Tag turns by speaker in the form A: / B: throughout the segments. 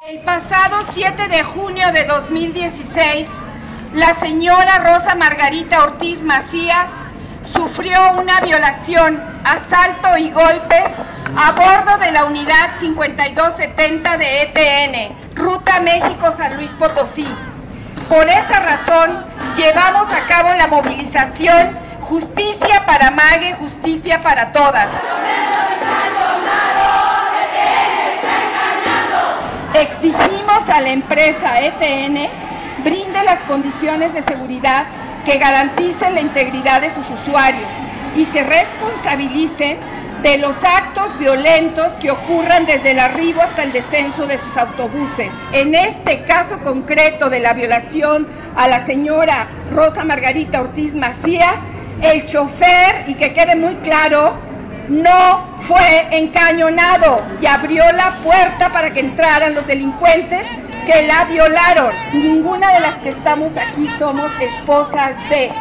A: El pasado 7 de junio de 2016, la señora Rosa Margarita Ortiz Macías sufrió una violación, asalto y golpes a bordo de la unidad 5270 de ETN, Ruta México-San Luis Potosí. Por esa razón, llevamos a cabo la movilización Justicia para Mague, Justicia para Todas. Exigimos a la empresa ETN brinde las condiciones de seguridad que garanticen la integridad de sus usuarios y se responsabilicen de los actos violentos que ocurran desde el arribo hasta el descenso de sus autobuses. En este caso concreto de la violación a la señora Rosa Margarita Ortiz Macías, el chofer, y que quede muy claro, no fue encañonado y abrió la puerta para que entraran los delincuentes que la violaron. Ninguna de las que estamos aquí somos esposas de.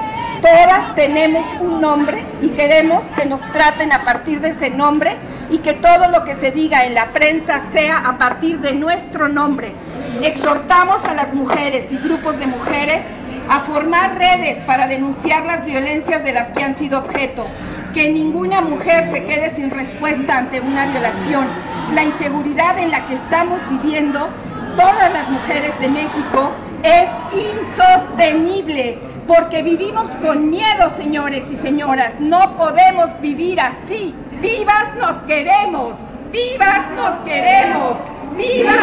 A: Todas tenemos un nombre y queremos que nos traten a partir de ese nombre y que todo lo que se diga en la prensa sea a partir de nuestro nombre. Exhortamos a las mujeres y grupos de mujeres a formar redes para denunciar las violencias de las que han sido objeto. Que ninguna mujer se quede sin respuesta ante una violación. La inseguridad en la que estamos viviendo, todas las mujeres de México, es insostenible porque vivimos con miedo, señores y señoras. No podemos vivir así. Vivas nos queremos. Vivas nos queremos. Vivas